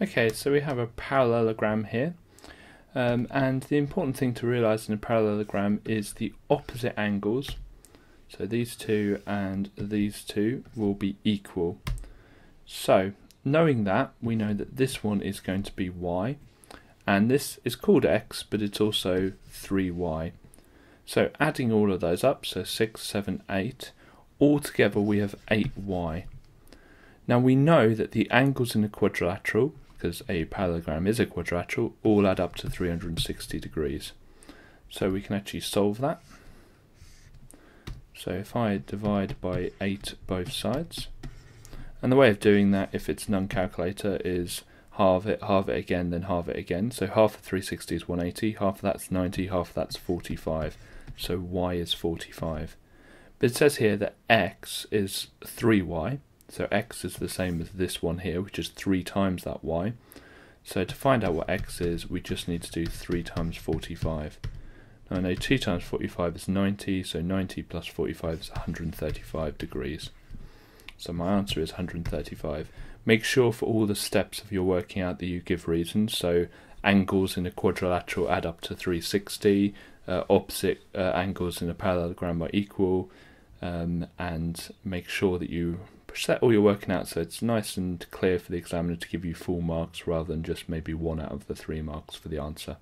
Okay, so we have a parallelogram here. Um, and the important thing to realise in a parallelogram is the opposite angles. So these two and these two will be equal. So knowing that, we know that this one is going to be y. And this is called x, but it's also 3y. So adding all of those up, so 6, 7, 8, altogether we have 8y. Now we know that the angles in a quadrilateral because a parallelogram is a quadrilateral, all add up to 360 degrees. So we can actually solve that. So if I divide by 8 both sides, and the way of doing that, if it's non-calculator, is halve it, halve it again, then halve it again. So half of 360 is 180, half of that's 90, half of that's 45. So y is 45. But it says here that x is 3y, so x is the same as this one here, which is 3 times that y. So to find out what x is, we just need to do 3 times 45. Now I know 2 times 45 is 90, so 90 plus 45 is 135 degrees. So my answer is 135. Make sure for all the steps of your working out that you give reasons. So angles in a quadrilateral add up to 360, uh, opposite uh, angles in a parallelogram are equal, um, and make sure that you set all your working out so it's nice and clear for the examiner to give you full marks rather than just maybe one out of the three marks for the answer.